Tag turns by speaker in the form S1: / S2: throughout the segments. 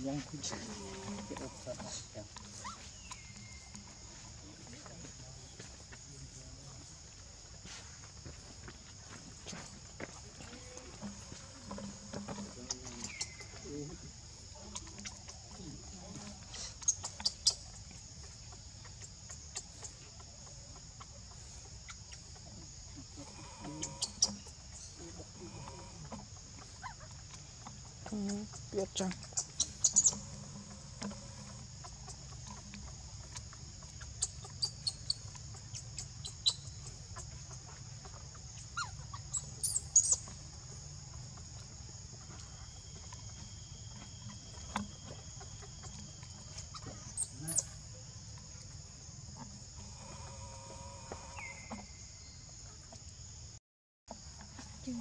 S1: yang kucing kita usah ya Mm-hmm. Yeah, do.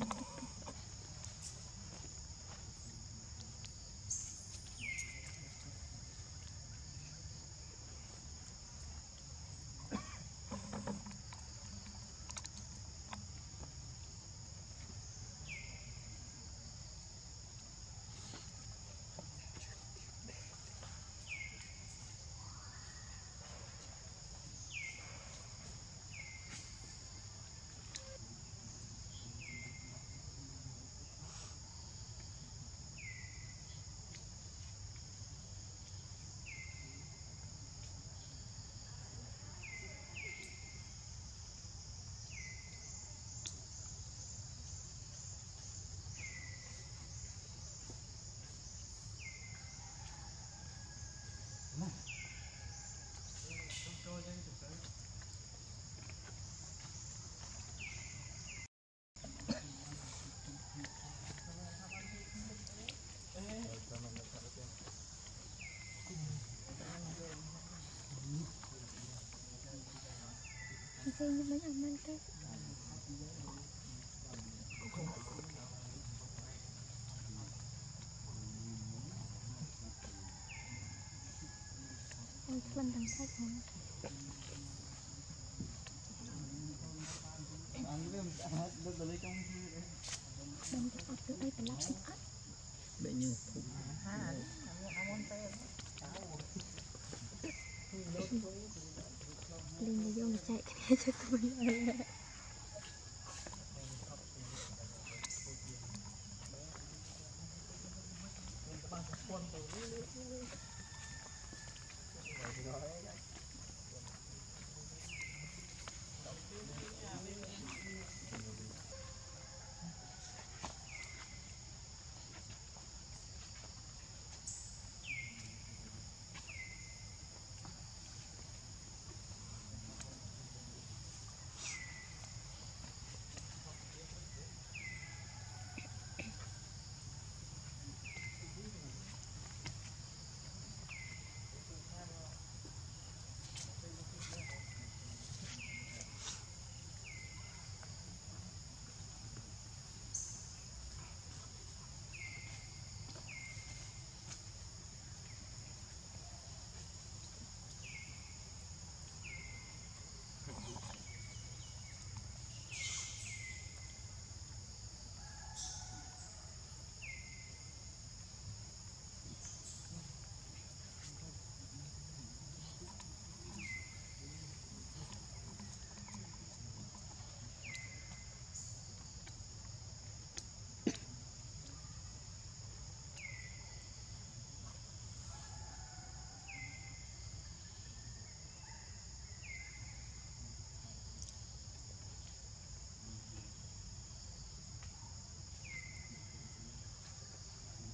S1: nhưng mấy ông ăn cái Anh lên thằng sách không Bên cái như ភ្លេងដែលយកមកចែកគ្នាជួយទៅវិញអីបា
S2: នស្ពន់ទៅនេះនេះ